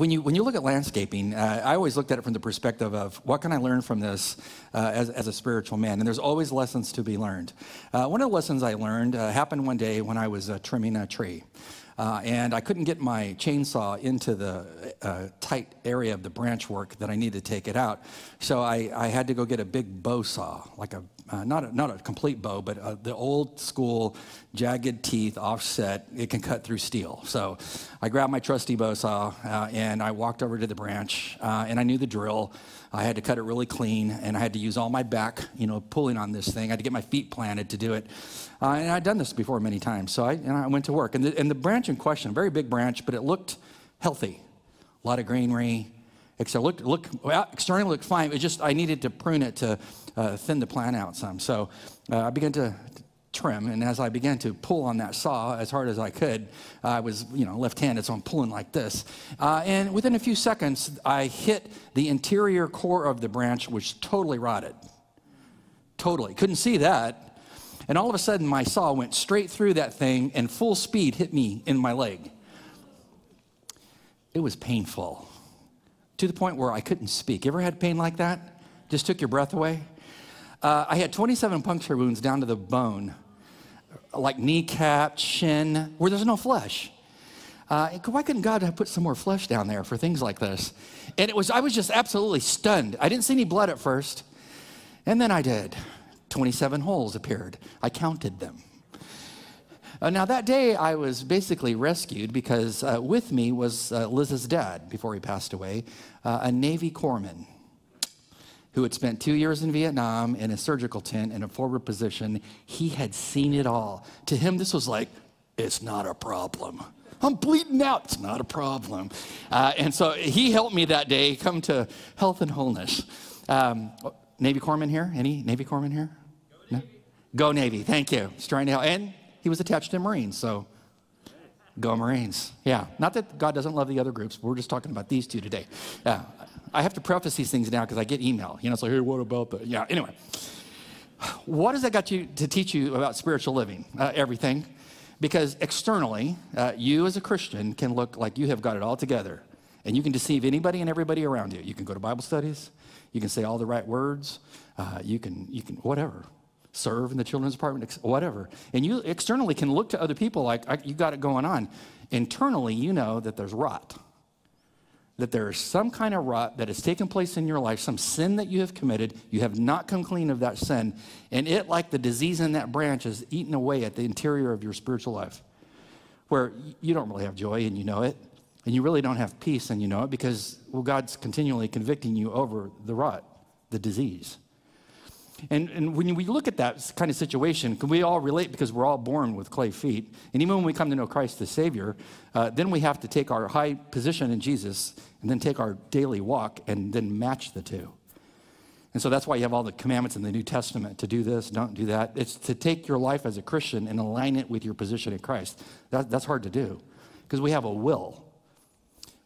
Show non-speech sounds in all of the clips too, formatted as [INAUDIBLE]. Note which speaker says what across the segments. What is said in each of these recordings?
Speaker 1: when you when you look at landscaping, uh, I always looked at it from the perspective of what can I learn from this uh, as, as a spiritual man, and there's always lessons to be learned. Uh, one of the lessons I learned uh, happened one day when I was uh, trimming a tree. Uh, and I couldn't get my chainsaw into the tight area of the branch work that I needed to take it out. So I, I had to go get a big bow saw, like a, uh, not, a not a complete bow, but uh, the old school jagged teeth offset. It can cut through steel. So I grabbed my trusty bow saw uh, and I walked over to the branch uh, and I knew the drill. I had to cut it really clean, and I had to use all my back, you know, pulling on this thing. I had to get my feet planted to do it. Uh, and I'd done this before many times. So I, and I went to work. And the, and the branch in question, very big branch, but it looked healthy. A lot of greenery. Except look, well, externally looked fine. It just, I needed to prune it to uh, thin the plant out some. So uh, I began to, trim. And as I began to pull on that saw as hard as I could, I was, you know, left-handed, so I'm pulling like this. Uh, and within a few seconds, I hit the interior core of the branch, which totally rotted. Totally. Couldn't see that. And all of a sudden, my saw went straight through that thing and full speed hit me in my leg. It was painful to the point where I couldn't speak. Ever had pain like that? Just took your breath away? Uh, I had 27 puncture wounds down to the bone, like kneecap, shin, where there's no flesh. Uh, why couldn't God have put some more flesh down there for things like this? And it was, I was just absolutely stunned. I didn't see any blood at first. And then I did. 27 holes appeared. I counted them. Uh, now, that day I was basically rescued because uh, with me was uh, Liz's dad before he passed away, uh, a Navy corpsman who had spent two years in Vietnam in a surgical tent in a forward position. He had seen it all. To him, this was like, it's not a problem. I'm bleeding out. It's not a problem. Uh, and so he helped me that day come to health and wholeness. Um, Navy corpsman here? Any Navy corpsman here? Go Navy. No? Go Navy. Thank you. He's trying to help. And he was attached to Marines, so go Marines. Yeah. Not that God doesn't love the other groups. We're just talking about these two today. Yeah. I have to preface these things now because I get email. You know, it's like, hey, what about that? Yeah, anyway. What has that got you to teach you about spiritual living? Uh, everything. Because externally, uh, you as a Christian can look like you have got it all together. And you can deceive anybody and everybody around you. You can go to Bible studies. You can say all the right words. Uh, you can, you can, whatever. Serve in the children's department, whatever. And you externally can look to other people like you got it going on. Internally, you know that there's rot that there is some kind of rot that has taken place in your life, some sin that you have committed. You have not come clean of that sin. And it, like the disease in that branch, is eaten away at the interior of your spiritual life, where you don't really have joy and you know it. And you really don't have peace and you know it because, well, God's continually convicting you over the rot, the disease. And, and when we look at that kind of situation, can we all relate because we're all born with clay feet? And even when we come to know Christ the Savior, uh, then we have to take our high position in Jesus and then take our daily walk and then match the two. And so that's why you have all the commandments in the New Testament to do this, don't do that. It's to take your life as a Christian and align it with your position in Christ. That, that's hard to do because we have a will.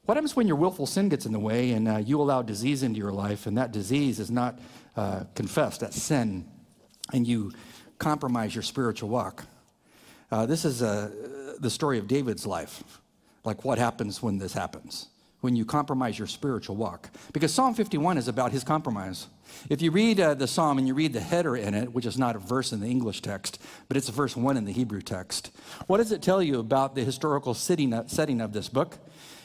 Speaker 1: What happens when your willful sin gets in the way and uh, you allow disease into your life and that disease is not uh, confessed, that sin, and you compromise your spiritual walk? Uh, this is uh, the story of David's life. Like what happens when this happens? When you compromise your spiritual walk. Because Psalm 51 is about his compromise. If you read uh, the psalm and you read the header in it, which is not a verse in the English text, but it's verse 1 in the Hebrew text, what does it tell you about the historical setting of this book?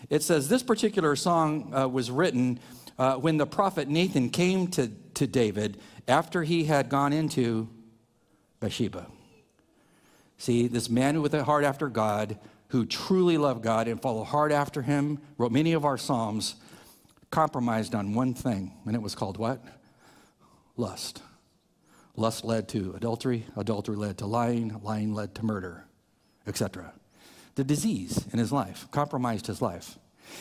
Speaker 1: It says this particular song uh, was written uh, when the prophet Nathan came to, to David after he had gone into Bathsheba. See, this man with a heart after God, who truly loved God and followed hard after him, wrote many of our Psalms, compromised on one thing, and it was called what? Lust. Lust led to adultery, adultery led to lying, lying led to murder, etc the disease in his life, compromised his life.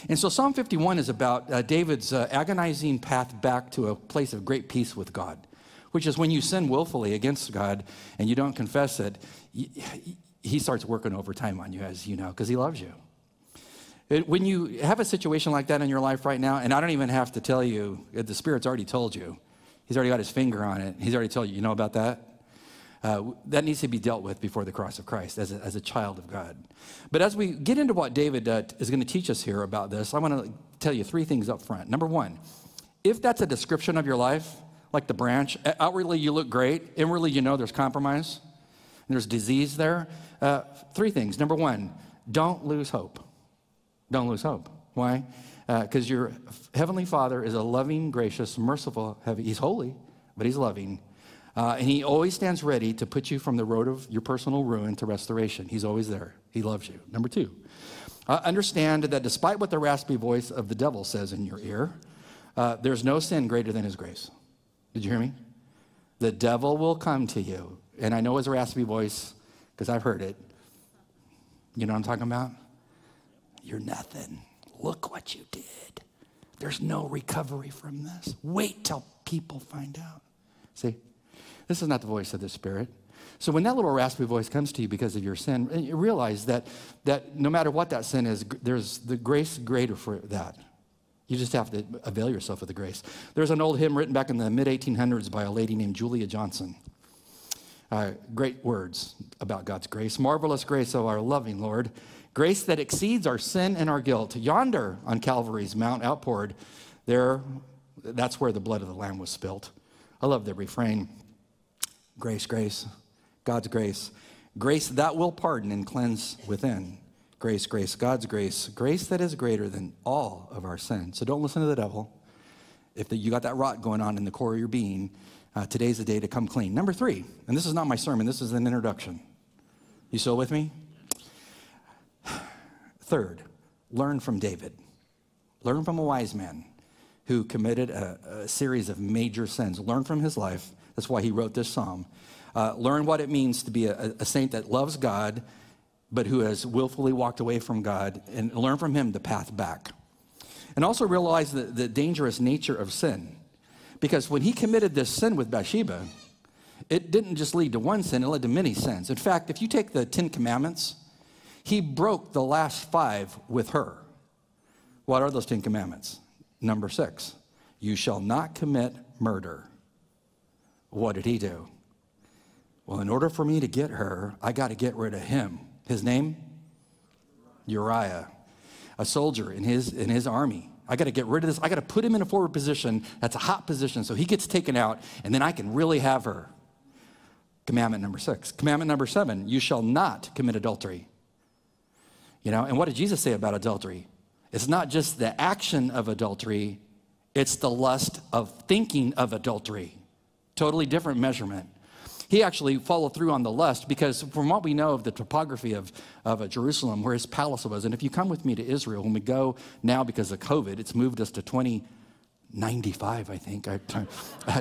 Speaker 1: And so Psalm 51 is about uh, David's uh, agonizing path back to a place of great peace with God, which is when you sin willfully against God and you don't confess it, he starts working overtime on you, as you know, because he loves you. When you have a situation like that in your life right now, and I don't even have to tell you, the Spirit's already told you, he's already got his finger on it, he's already told you, you know about that? Uh, that needs to be dealt with before the cross of Christ as a, as a child of God. But as we get into what David uh, is going to teach us here about this, I want to tell you three things up front. Number one, if that's a description of your life, like the branch, outwardly you look great, inwardly you know there's compromise, there's disease there. Uh, three things. Number one, don't lose hope. Don't lose hope. Why? Because uh, your heavenly Father is a loving, gracious, merciful. He's holy, but he's loving. Uh, and he always stands ready to put you from the road of your personal ruin to restoration. He's always there. He loves you. Number two, uh, understand that despite what the raspy voice of the devil says in your ear, uh, there's no sin greater than his grace. Did you hear me? The devil will come to you. And I know his raspy voice because I've heard it. You know what I'm talking about? You're nothing. Look what you did. There's no recovery from this. Wait till people find out. See, this is not the voice of the Spirit. So when that little raspy voice comes to you because of your sin, you realize that, that no matter what that sin is, there's the grace greater for that. You just have to avail yourself of the grace. There's an old hymn written back in the mid 1800s by a lady named Julia Johnson. Uh, great words about God's grace. Marvelous grace of our loving Lord. Grace that exceeds our sin and our guilt. Yonder on Calvary's Mount outpoured, there, that's where the blood of the Lamb was spilt. I love the refrain Grace, grace, God's grace. Grace that will pardon and cleanse within. Grace, grace, God's grace. Grace that is greater than all of our sin. So don't listen to the devil. If the, you got that rot going on in the core of your being, uh, today's the day to come clean. Number three, and this is not my sermon, this is an introduction. You still with me? [SIGHS] Third, learn from David. Learn from a wise man who committed a, a series of major sins. Learn from his life that's why he wrote this psalm. Uh, learn what it means to be a, a saint that loves God, but who has willfully walked away from God, and learn from him the path back. And also realize the, the dangerous nature of sin. Because when he committed this sin with Bathsheba, it didn't just lead to one sin, it led to many sins. In fact, if you take the Ten Commandments, he broke the last five with her. What are those Ten Commandments? Number six, you shall not commit murder. What did he do? Well, in order for me to get her, I got to get rid of him. His name? Uriah, a soldier in his, in his army. I got to get rid of this. I got to put him in a forward position that's a hot position so he gets taken out, and then I can really have her. Commandment number six. Commandment number seven you shall not commit adultery. You know, and what did Jesus say about adultery? It's not just the action of adultery, it's the lust of thinking of adultery. Totally different measurement. He actually followed through on the lust because, from what we know of the topography of, of uh, Jerusalem, where his palace was, and if you come with me to Israel, when we go now because of COVID, it's moved us to 20, 95, I think, [LAUGHS] uh,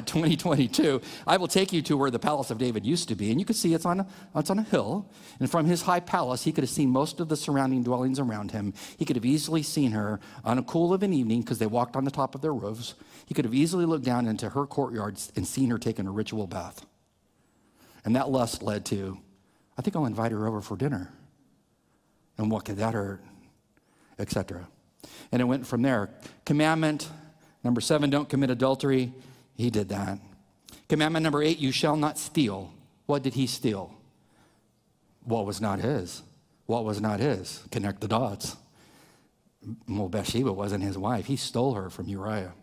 Speaker 1: 2022, I will take you to where the Palace of David used to be. And you can see it's on, a, it's on a hill. And from his high palace, he could have seen most of the surrounding dwellings around him. He could have easily seen her on a cool of an evening because they walked on the top of their roofs. He could have easily looked down into her courtyards and seen her taking a ritual bath. And that lust led to, I think I'll invite her over for dinner. And what could that hurt? Etc. And it went from there. Commandment Number seven, don't commit adultery. He did that. Commandment number eight, you shall not steal. What did he steal? What was not his? What was not his? Connect the dots. Well, Bathsheba wasn't his wife. He stole her from Uriah.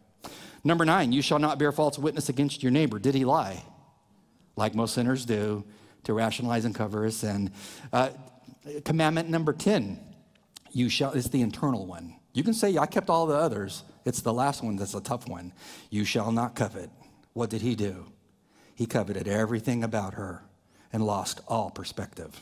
Speaker 1: Number nine, you shall not bear false witness against your neighbor. Did he lie? Like most sinners do, to rationalize and cover his sin. Uh, commandment number 10, you shall, is the internal one. You can say, I kept all the others. It's the last one that's a tough one. You shall not covet. What did he do? He coveted everything about her and lost all perspective.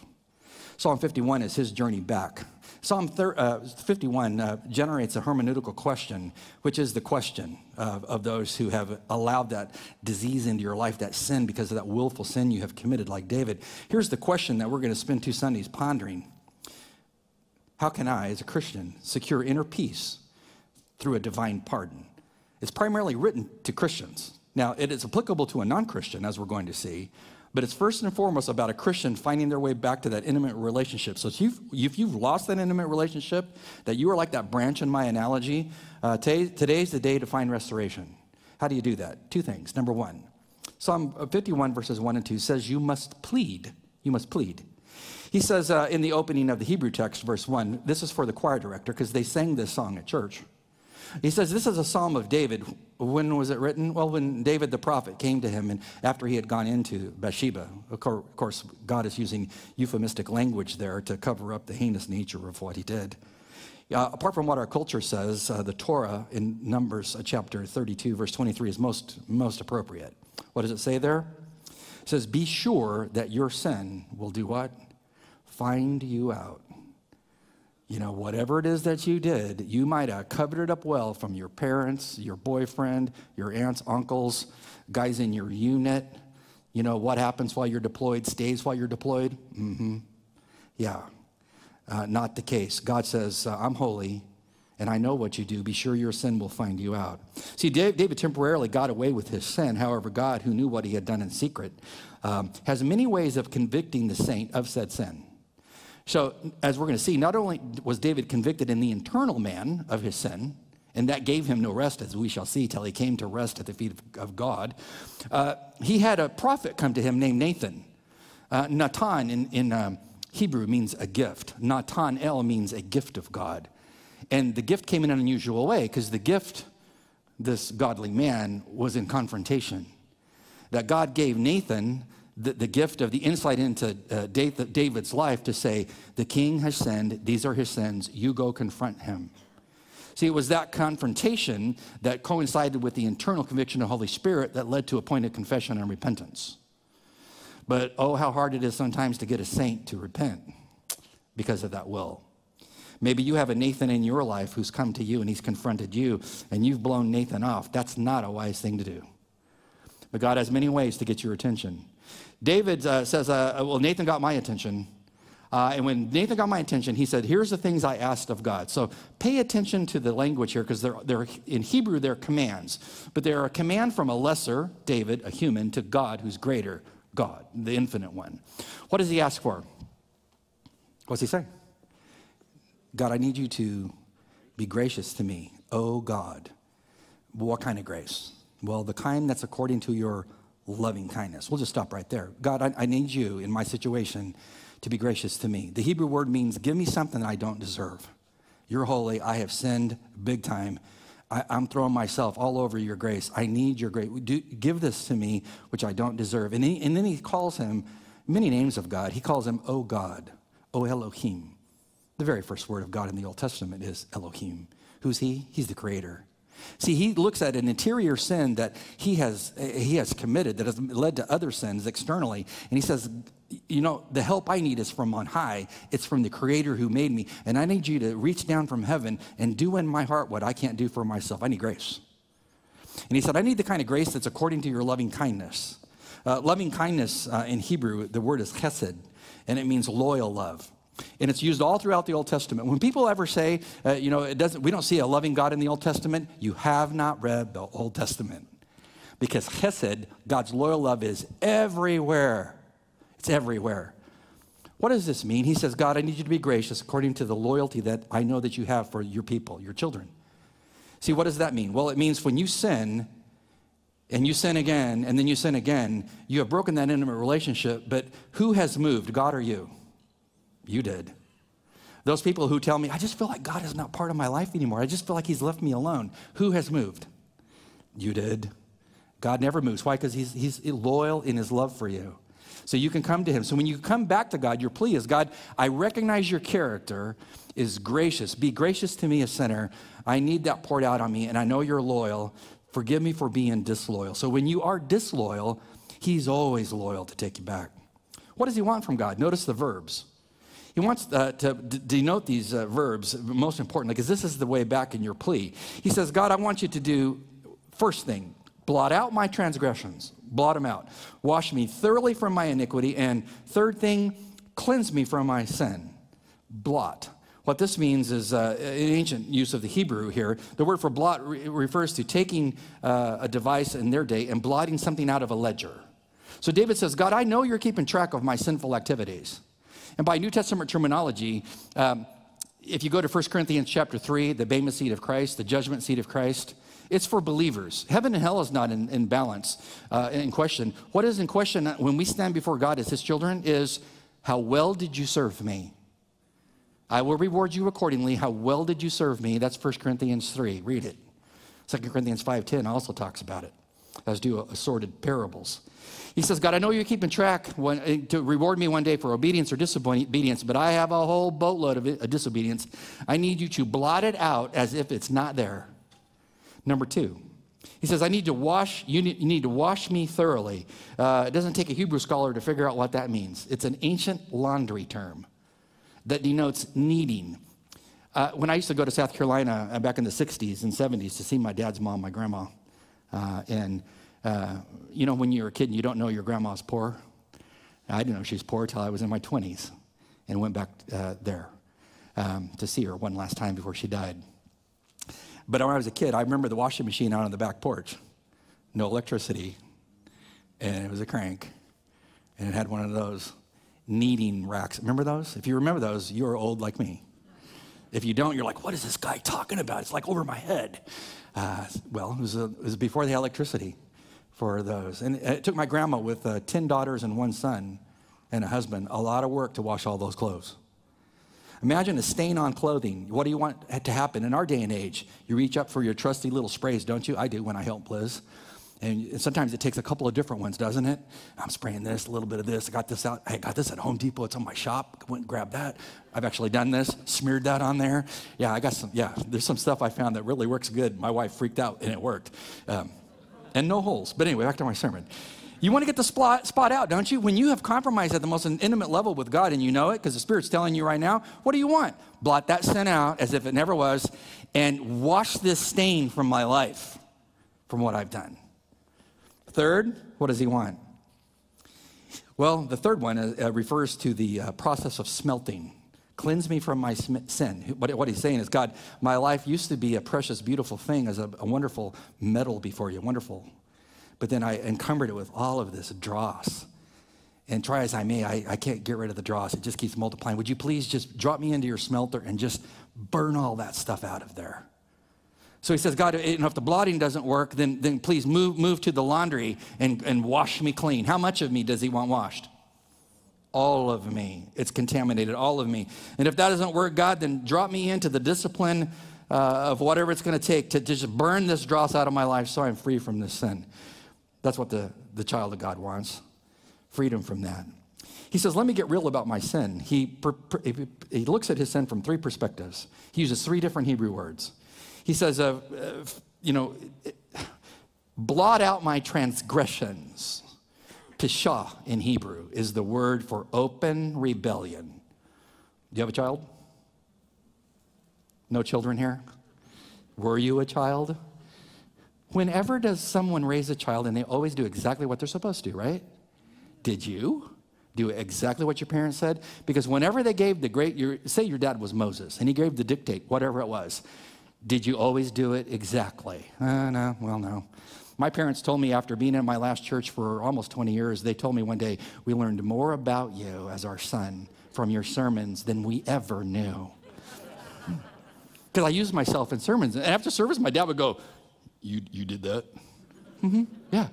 Speaker 1: Psalm 51 is his journey back. Psalm uh, 51 uh, generates a hermeneutical question, which is the question of, of those who have allowed that disease into your life, that sin, because of that willful sin you have committed, like David. Here's the question that we're going to spend two Sundays pondering How can I, as a Christian, secure inner peace through a divine pardon. It's primarily written to Christians. Now, it is applicable to a non Christian, as we're going to see, but it's first and foremost about a Christian finding their way back to that intimate relationship. So if you've, if you've lost that intimate relationship, that you are like that branch in my analogy, uh, today, today's the day to find restoration. How do you do that? Two things. Number one, Psalm 51, verses 1 and 2 says, You must plead. You must plead. He says uh, in the opening of the Hebrew text, verse 1, this is for the choir director because they sang this song at church. He says, This is a psalm of David. When was it written? Well, when David the prophet came to him and after he had gone into Bathsheba. Of course, God is using euphemistic language there to cover up the heinous nature of what he did. Uh, apart from what our culture says, uh, the Torah in Numbers uh, chapter 32, verse 23 is most, most appropriate. What does it say there? It says, Be sure that your sin will do what? Find you out. You know, whatever it is that you did, you might have covered it up well from your parents, your boyfriend, your aunts, uncles, guys in your unit. You know, what happens while you're deployed stays while you're deployed? Mm hmm. Yeah. Uh, not the case. God says, uh, I'm holy and I know what you do. Be sure your sin will find you out. See, David temporarily got away with his sin. However, God, who knew what he had done in secret, um, has many ways of convicting the saint of said sin. So, as we're going to see, not only was David convicted in the internal man of his sin, and that gave him no rest, as we shall see, till he came to rest at the feet of God, uh, he had a prophet come to him named Nathan. Uh, Natan in, in um, Hebrew means a gift. Natan El means a gift of God. And the gift came in an unusual way because the gift, this godly man, was in confrontation. That God gave Nathan the, the gift of the insight into uh, David's life to say, The king has sinned, these are his sins, you go confront him. See, it was that confrontation that coincided with the internal conviction of the Holy Spirit that led to a point of confession and repentance. But oh, how hard it is sometimes to get a saint to repent because of that will. Maybe you have a Nathan in your life who's come to you and he's confronted you and you've blown Nathan off. That's not a wise thing to do. But God has many ways to get your attention. David uh, says, uh, Well, Nathan got my attention. Uh, and when Nathan got my attention, he said, Here's the things I asked of God. So pay attention to the language here because they're, they're, in Hebrew, they're commands. But they're a command from a lesser, David, a human, to God who's greater, God, the infinite one. What does he ask for? What's he say? God, I need you to be gracious to me. Oh God. What kind of grace? Well, the kind that's according to your loving kindness. We'll just stop right there. God, I, I, need you in my situation to be gracious to me. The Hebrew word means give me something I don't deserve. You're holy. I have sinned big time. I, am throwing myself all over your grace. I need your grace. Do, give this to me, which I don't deserve. And, he, and then he calls him many names of God. He calls him, Oh God, Oh Elohim. The very first word of God in the Old Testament is Elohim. Who's he? He's the creator. See, he looks at an interior sin that he has, he has committed that has led to other sins externally, and he says, You know, the help I need is from on high. It's from the Creator who made me. And I need you to reach down from heaven and do in my heart what I can't do for myself. I need grace. And he said, I need the kind of grace that's according to your loving kindness. Uh, loving kindness uh, in Hebrew, the word is chesed, and it means loyal love. And it's used all throughout the Old Testament. When people ever say, uh, you know, it doesn't, we don't see a loving God in the Old Testament, you have not read the Old Testament. Because chesed, God's loyal love, is everywhere. It's everywhere. What does this mean? He says, God, I need you to be gracious according to the loyalty that I know that you have for your people, your children. See, what does that mean? Well, it means when you sin, and you sin again, and then you sin again, you have broken that intimate relationship, but who has moved, God or you? You did. Those people who tell me, I just feel like God is not part of my life anymore. I just feel like He's left me alone. Who has moved? You did. God never moves. Why? Because he's, he's loyal in His love for you. So you can come to Him. So when you come back to God, your plea is God, I recognize your character is gracious. Be gracious to me, a sinner. I need that poured out on me, and I know you're loyal. Forgive me for being disloyal. So when you are disloyal, He's always loyal to take you back. What does He want from God? Notice the verbs. He wants uh, to denote these uh, verbs, most importantly, because this is the way back in your plea. He says, God, I want you to do, first thing, blot out my transgressions, blot them out. Wash me thoroughly from my iniquity. And third thing, cleanse me from my sin. Blot. What this means is uh, an ancient use of the Hebrew here. The word for blot re- refers to taking uh, a device in their day and blotting something out of a ledger. So David says, God, I know you're keeping track of my sinful activities. And by New Testament terminology, um, if you go to 1 Corinthians chapter 3, the Bema seat of Christ, the judgment seat of Christ, it's for believers. Heaven and hell is not in, in balance, uh, in question. What is in question when we stand before God as his children is how well did you serve me? I will reward you accordingly. How well did you serve me? That's 1 Corinthians 3. Read it. 2 Corinthians 5.10 also talks about it, as do assorted parables. He says, God, I know you're keeping track when, eh, to reward me one day for obedience or disobedience, but I have a whole boatload of it, disobedience. I need you to blot it out as if it's not there. Number two, he says, I need to wash, you need, to wash me thoroughly. Uh, it doesn't take a Hebrew scholar to figure out what that means. It's an ancient laundry term that denotes kneading. Uh, when I used to go to South Carolina uh, back in the 60s and 70s to see my dad's mom, my grandma, uh, and uh, you know, when you're a kid and you don't know your grandma's poor, I didn't know she was poor until I was in my 20s and went back uh, there um, to see her one last time before she died. But when I was a kid, I remember the washing machine out on the back porch, no electricity, and it was a crank, and it had one of those kneading racks. Remember those? If you remember those, you're old like me. If you don't, you're like, what is this guy talking about? It's like over my head. Uh, well, it was, a, it was before the electricity for those. And it took my grandma with uh, 10 daughters and one son and a husband a lot of work to wash all those clothes. Imagine a stain on clothing. What do you want to happen in our day and age? You reach up for your trusty little sprays, don't you? I do when I help Liz. And sometimes it takes a couple of different ones, doesn't it? I'm spraying this, a little bit of this. I got this out. I got this at Home Depot. It's on my shop. Went and grabbed that. I've actually done this, smeared that on there. Yeah, I got some. Yeah, there's some stuff I found that really works good. My wife freaked out and it worked. Um, and no holes. But anyway, back to my sermon. You want to get the spot, spot out, don't you? When you have compromised at the most intimate level with God and you know it because the Spirit's telling you right now, what do you want? Blot that sin out as if it never was and wash this stain from my life, from what I've done. Third, what does he want? Well, the third one uh, uh refers to the uh, process of smelting. Cleanse me from my sin. What, what, he's saying is, God, my life used to be a precious, beautiful thing as a, a wonderful metal before you, wonderful but then I encumbered it with all of this dross. And try as I may, I, I can't get rid of the dross. It just keeps multiplying. Would you please just drop me into your smelter and just burn all that stuff out of there? So he says, God, if the blotting doesn't work, then, then please move, move to the laundry and, and wash me clean. How much of me does he want washed? All of me. It's contaminated, all of me. And if that doesn't work, God, then drop me into the discipline uh, of whatever it's going to take to just burn this dross out of my life so I'm free from this sin. That's what the, the child of God wants freedom from that. He says, Let me get real about my sin. He, he looks at his sin from three perspectives. He uses three different Hebrew words. He says, uh, uh, You know, blot out my transgressions. Pesha in Hebrew is the word for open rebellion. Do you have a child? No children here? Were you a child? Whenever does someone raise a child and they always do exactly what they're supposed to, do, right? Did you do exactly what your parents said? Because whenever they gave the great, your, say your dad was Moses and he gave the dictate, whatever it was, did you always do it exactly? Uh, no, well, no. My parents told me after being in my last church for almost 20 years, they told me one day, we learned more about you as our son from your sermons than we ever knew. [LAUGHS] Because I used myself in sermons. And after service, my dad would go, you, you did that? Mm-hmm. Yeah.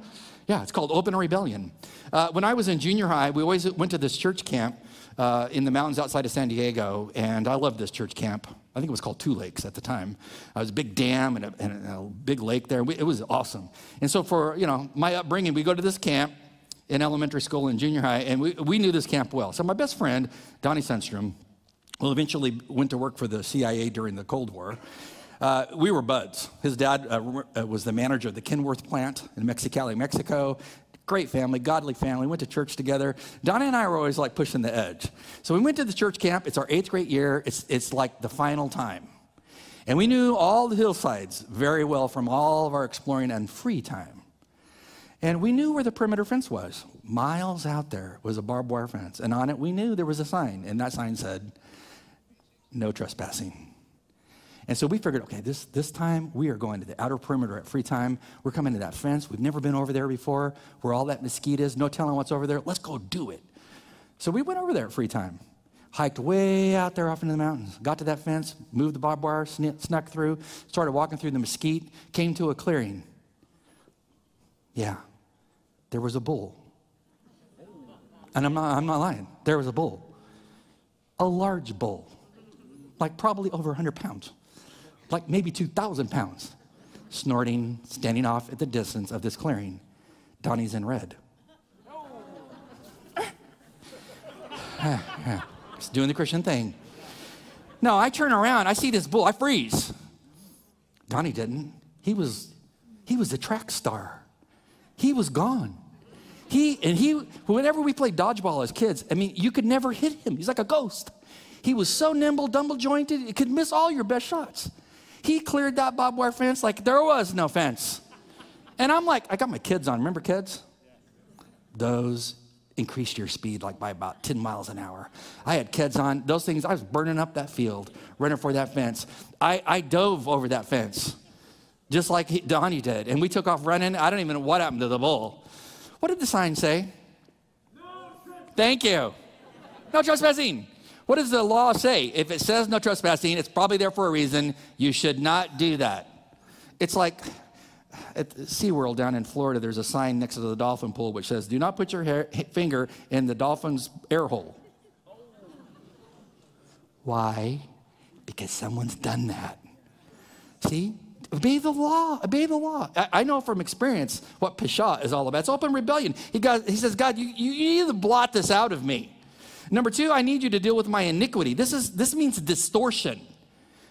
Speaker 1: Yeah, it's called Open Rebellion. Uh, when I was in junior high, we always went to this church camp uh, in the mountains outside of San Diego, and I loved this church camp. I think it was called Two Lakes at the time. It was a big dam and a, and a big lake there. We, it was awesome. And so for, you know, my upbringing, we go to this camp in elementary school and junior high, and we, we knew this camp well. So my best friend, Donnie Sundstrom, who eventually went to work for the CIA during the Cold War, uh, we were buds. His dad uh, uh, was the manager of the Kenworth plant in Mexicali, Mexico. Great family, godly family. Went to church together. Donna and I were always like pushing the edge. So we went to the church camp. It's our eighth grade year. It's, it's like the final time. And we knew all the hillsides very well from all of our exploring and free time. And we knew where the perimeter fence was. Miles out there was a barbed wire fence. And on it, we knew there was a sign. And that sign said, no trespassing. And so we figured, okay, this, this time we are going to the outer perimeter at free time. We're coming to that fence. We've never been over there before, where all that mesquite is. No telling what's over there. Let's go do it. So we went over there at free time, hiked way out there off into the mountains, got to that fence, moved the barbed wire, snuck through, started walking through the mesquite, came to a clearing. Yeah, there was a bull. And I'm not, I'm not lying. There was a bull, a large bull like probably over 100 pounds, like maybe 2,000 pounds, snorting, standing off at the distance of this clearing. Donnie's in red. [SIGHS] He's doing the Christian thing. No, I turn around, I see this bull, I freeze. Donnie didn't. He was, he was a track star. He was gone. He and he, whenever we played dodgeball as kids, I mean, you could never hit him. He's like a ghost. He was so nimble, double jointed, it could miss all your best shots. He cleared that barbed wire fence like there was no fence. And I'm like, I got my Keds on. Remember Keds? Those increased your speed like by about 10 miles an hour. I had Keds on. Those things, I was burning up that field, running for that fence. I, I dove over that fence, just like he, Donnie did. And we took off running. I don't even know what happened to the bull. What did the sign say? No Thank you. No trespassing. What does the law say? If it says no trespassing, it's probably there for a reason. You should not do that. It's like at SeaWorld down in Florida, there's a sign next to the dolphin pool which says, Do not put your hair, finger in the dolphin's air hole. Why? Because someone's done that. See? Obey the law. Obey the law. I, I, know from experience what Pesha is all about. It's open rebellion. He, got, he says, God, you, you need to blot this out of me. Number two, I need you to deal with my iniquity. This, is, this means distortion.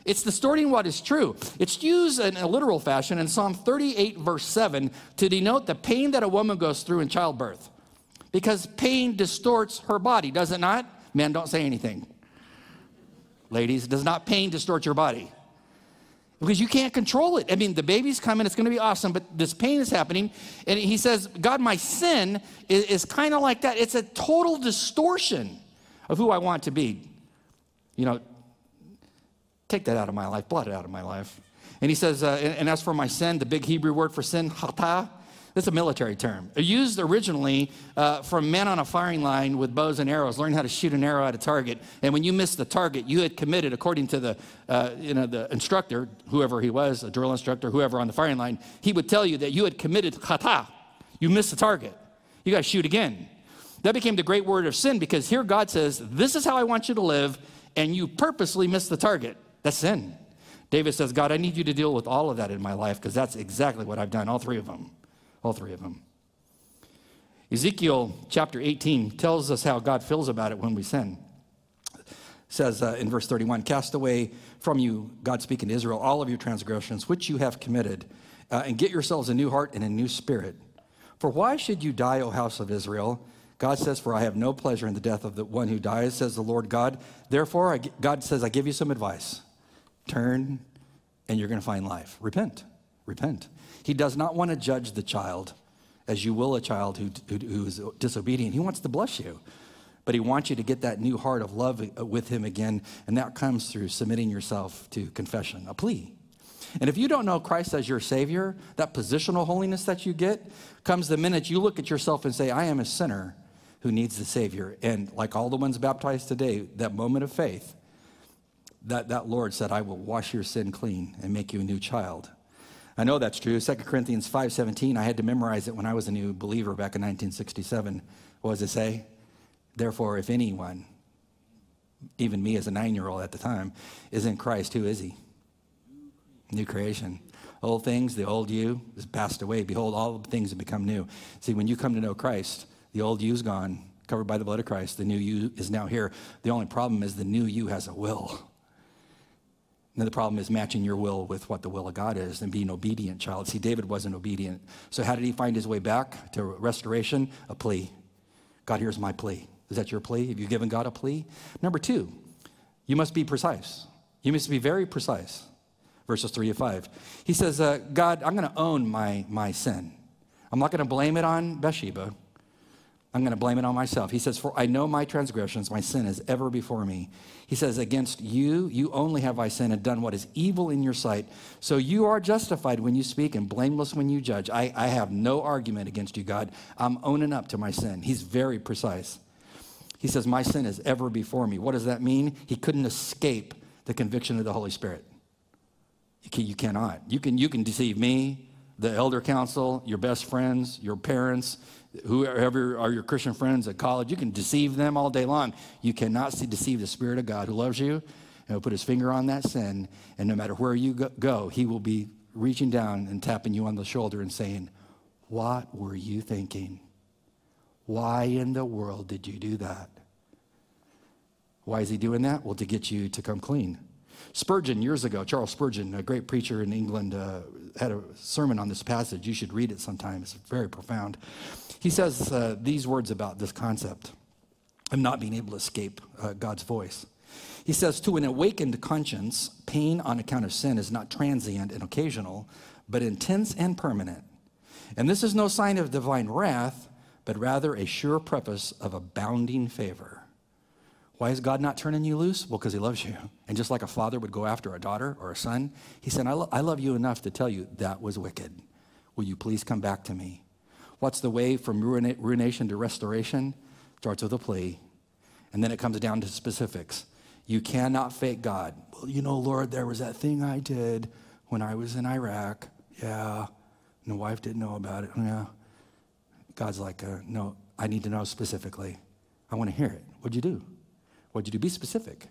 Speaker 1: It's distorting what is true. It's used in a literal fashion in Psalm 38, verse 7, to denote the pain that a woman goes through in childbirth. Because pain distorts her body, does it not? Men, don't say anything. Ladies, does not pain distort your body? Because you can't control it. I mean, the baby's coming, it's going to be awesome, but this pain is happening. And he says, God, my sin is, is kind of like that. It's a total distortion of who I want to be. You know, take that out of my life, blot it out of my life. And he says, uh, and, and, as for my sin, the big Hebrew word for sin, hata, that's a military term. Used originally uh, from men on a firing line with bows and arrows, learn how to shoot an arrow at a target. And when you missed the target, you had committed, according to the, uh, you know, the instructor, whoever he was, a drill instructor, whoever on the firing line, he would tell you that you had committed hata. You missed the target. You got to shoot again. That became the great word of sin because here God says, This is how I want you to live, and you purposely miss the target. That's sin. David says, God, I need you to deal with all of that in my life because that's exactly what I've done, all three of them. All three of them. Ezekiel chapter 18 tells us how God feels about it when we sin. Says uh, in verse 31 Cast away from you, God speaking to Israel, all of your transgressions which you have committed, uh, and get yourselves a new heart and a new spirit. For why should you die, O house of Israel? God says, For I have no pleasure in the death of the one who dies, says the Lord God. Therefore, I, God says, I give you some advice. Turn, and you're going to find life. Repent. Repent. He does not want to judge the child as you will a child who, who, who is disobedient. He wants to bless you. But he wants you to get that new heart of love uh, with him again, and that comes through submitting yourself to confession, a plea. And if you don't know Christ as your Savior, that positional holiness that you get comes the minute you look at yourself and say, I am a sinner who needs the Savior. And like all the ones baptized today, that moment of faith, that, that Lord said, I will wash your sin clean and make you a new child. I know that's true. 2 Corinthians 5.17, I had to memorize it when I was a new believer back in 1967. What does it say? Therefore, if anyone, even me as a nine-year-old at the time, is in Christ, who is he? New creation. Old things, the old you is passed away. Behold, all things have become new. See, when you come to know Christ, the old you's gone, covered by the blood of Christ. The new you is now here. The only problem is the new you has a will. And the problem is matching your will with what the will of God is and being obedient, child. See, David wasn't obedient. So, how did he find his way back to restoration? A plea. God, here's my plea. Is that your plea? Have you given God a plea? Number two, you must be precise. You must be very precise. Verses three to five. He says, uh, God, I'm going to own my, my sin. I'm not going to blame it on Bathsheba. I'm going to blame it on myself. He says, For I know my transgressions, my sin is ever before me. He says, Against you, you only have I sinned and done what is evil in your sight. So you are justified when you speak and blameless when you judge. I, I have no argument against you, God. I'm owning up to my sin. He's very precise. He says, My sin is ever before me. What does that mean? He couldn't escape the conviction of the Holy Spirit. You, can, you cannot. You can, you can deceive me, the elder council, your best friends, your parents whoever are your Christian friends at college, you can deceive them all day long. You cannot deceive the Spirit of God who loves you he'll put his finger on that sin, and no matter where you go, he will be reaching down and tapping you on the shoulder and saying, What were you thinking? Why in the world did you do that? Why is he doing that? Well, to get you to come clean. Spurgeon, years ago, Charles Spurgeon, a great preacher in England, uh, had a sermon on this passage. You should read it sometime, it's very profound. He says uh, these words about this concept of not being able to escape uh, God's voice. He says, To an awakened conscience, pain on account of sin is not transient and occasional, but intense and permanent. And this is no sign of divine wrath, but rather a sure preface of abounding favor. Why is God not turning you loose? Well, because He loves you. And just like a father would go after a daughter or a son, He said, I, lo- I love you enough to tell you that was wicked. Will you please come back to me? What's the way from ruination to restoration? Starts with a plea, and then it comes down to specifics. You cannot fake God. Well, you know, Lord, there was that thing I did when I was in Iraq. Yeah. And the wife didn't know about it. Yeah. God's like, uh, no, I need to know specifically. I want to hear it. What'd you do? What'd you do? Be specific.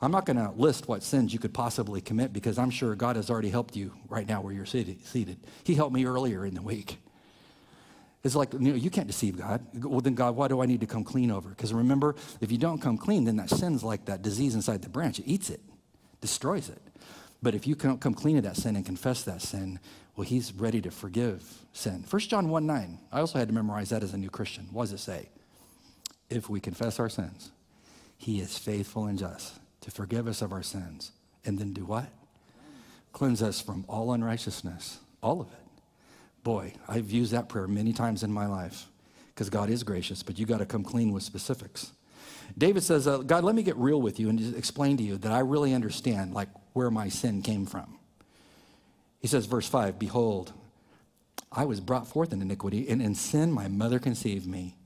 Speaker 1: I'm not going to list what sins you could possibly commit because I'm sure God has already helped you right now where you're seated. He helped me earlier in the week. It's like, you, know, you can't deceive God. Well, then, God, why do I need to come clean over? Because remember, if you don't come clean, then that sin's like that disease inside the branch. It eats it, destroys it. But if you come clean of that sin and confess that sin, well, He's ready to forgive sin. 1 John 1 9. I also had to memorize that as a new Christian. What does it say? If we confess our sins, He is faithful and just to forgive us of our sins. And then do what? Cleanse us from all unrighteousness, all of it. Boy, I've used that prayer many times in my life because God is gracious, but you got to come clean with specifics. David says, uh, God, let me get real with you and explain to you that I really understand like where my sin came from. He says, verse 5, Behold, I was brought forth in iniquity, and in sin my mother conceived me.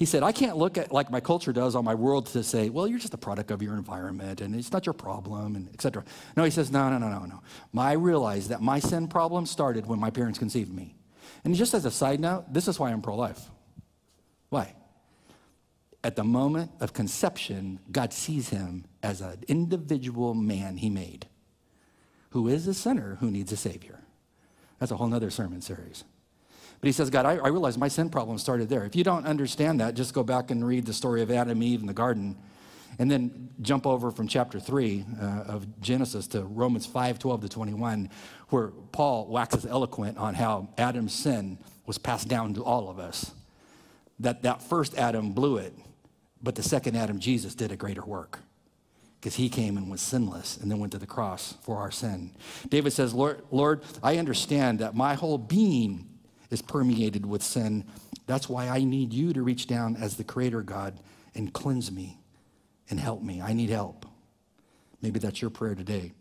Speaker 1: He said, I can't look at like my culture does on my world to say, well, you're just a product of your environment and it's not your problem and etc. No, he says, no, no, no, no, no. I realize that my sin problem started when my parents conceived me. And just as a side note, this is why I'm pro-life. Why? At the moment of conception, God sees him as an individual man he made who is a sinner who needs a savior. That's a whole other sermon series. But he says, God, I, I realize my sin problem started there. If you don't understand that, just go back and read the story of Adam and Eve in the garden. And then jump over from chapter 3 uh, of Genesis to Romans 5 12 to 21, where Paul waxes eloquent on how Adam's sin was passed down to all of us. That that first Adam blew it, but the second Adam, Jesus, did a greater work because he came and was sinless and then went to the cross for our sin. David says, Lord, Lord, I understand that my whole being is permeated with sin. That's why I need you to reach down as the creator God and cleanse me and help me. I need help. Maybe that's your prayer today.